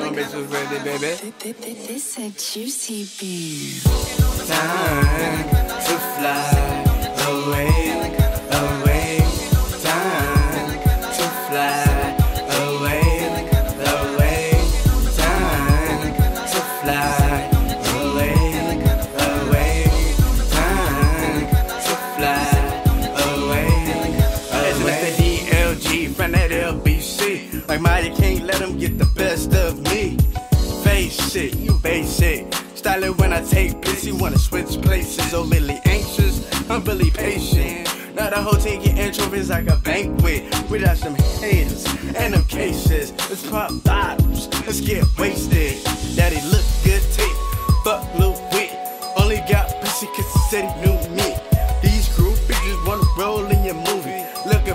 Them bitches ready, baby. This a juicy beat. Time to fly away, away. Time to fly away, away. Time to fly away, away. Time to fly away, away. It's the DLG from that LBC. Like Maya can't let him get the best of me. Face you basic. Style it when I take piss. You wanna switch places. Oh, Overly anxious, I'm really patient. Now the whole team getting trophies like a banquet. We Without some haters and them cases. Let's pop bottles, let's get wasted. Daddy look good tape, fuck Wit. Only got pussy cause he said he knew me. These groupies just wanna roll in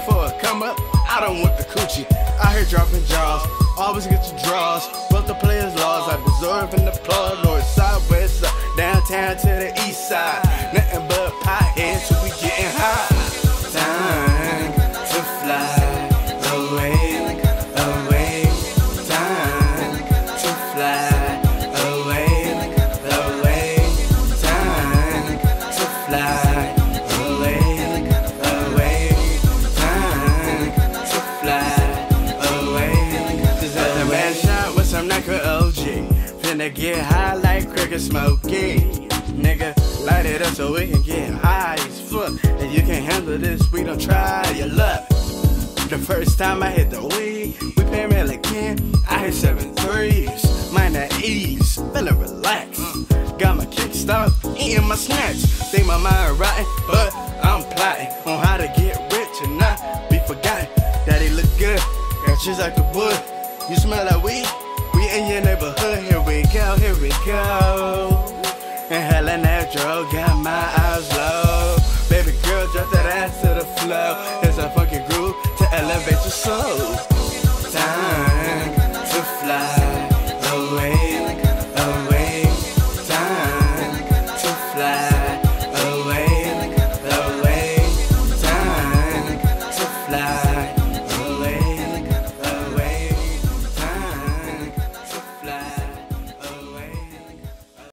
for a come up, I don't want the coochie. I hear dropping jaws, always get your draws. Both the players' laws, I deserve an applause. North side, west uh, side, downtown to the east side. Shot with OG. Finna get high like cricket smoking. Nigga, light it up so we can get high as fuck. And you can't handle this, we don't try your luck. The first time I hit the weed, we pyramid again. I hit seven threes, mine at ease, feeling relaxed. Got my kick start, eating my snacks. Think my mind rotten, but I'm plotting on how to get rich and not be forgotten. Daddy look good, got just like a wood. You smell like weed, be in your neighborhood. Here we go, here we go. And hella natural, got my eyes low. Baby girl, drop that ass to the floor. It's a fucking groove to elevate your soul.